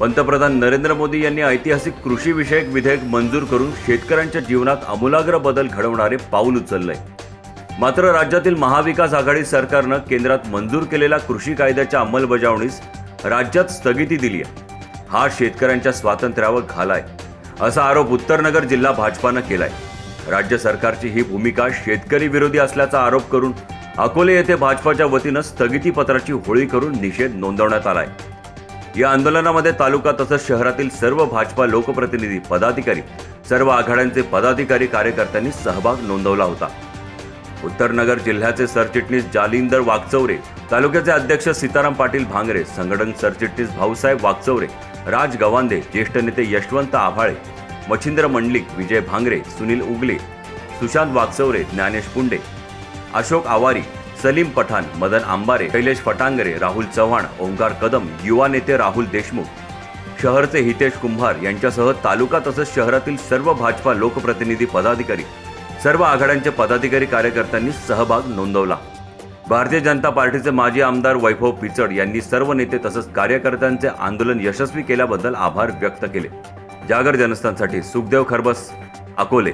पंतप्रधान नरेंद्र मोदी यांनी ऐतिहासिक कृषीविषयक विधेयक मंजूर करून शेतकऱ्यांच्या जीवनात आमूलाग्र बदल घडवणारे पाऊल उचललंय. मात्र राज्यातील महाविकास आघाडी सरकारनं केंद्रात मंजूर केलेल्या कृषी कायद्याच्या अंमलबजावणीस राज्यात स्थगिती दिली आहे हा शेतकऱ्यांच्या स्वातंत्र्यावर घालाय असा आरोप उत्तरनगर जिल्हा भाजपानं केलाय. राज्य सरकारची ही भूमिका शेतकरी विरोधी असल्याचा आरोप करून अकोले येथे भाजपाच्या वतीनं स्थगिती पत्राची होळी करून निषेध नोंदवण्यात आलाय. या आंदोलनामध्ये तालुका तसंच शहरातील सर्व भाजपा लोकप्रतिनिधी पदाधिकारी सर्व आघाड्यांचे पदाधिकारी कार्यकर्त्यांनी सहभाग नोंदवला होता. उत्तरनगर जिल्ह्याचे सरचिटणीस जालिंदर वागचौरे तालुक्याचे अध्यक्ष सीताराम पाटील भांगरे संघटन सरचिटणीस भाऊसाहेब वागचौरे राज गवांदे ज्येष्ठ नेते यशवंत आभाळे मच्छिंद्र मंडलिक विजय भांगरे सुनील उगले सुशांत वागचौरे ज्ञानेश पुंडे अशोक आवारी सलीम पठाण मदन आंबारे शैलेश फटांगरे राहुल चव्हाण ओंकार कदम युवा नेते राहुल देशमुख. शहरचे हितेश कुंभार यांच्यासह तालुका तसंच शहरातील सर्व भाजपा लोकप्रतिनिधी पदाधिकारी सर्व आघाड्यांचे पदाधिकारी कार्यकर्त्यांनी सहभाग नोंदवला. भारतीय जनता पार्टीचे माजी आमदार वैभव पिचड यांनी सर्व नेते तसंच कार्यकर्त्यांचे आंदोलन यशस्वी केल्याबद्दल आभार व्यक्त केले. जागर जनस्थानसाठी सुखदेव खरबस अकोले.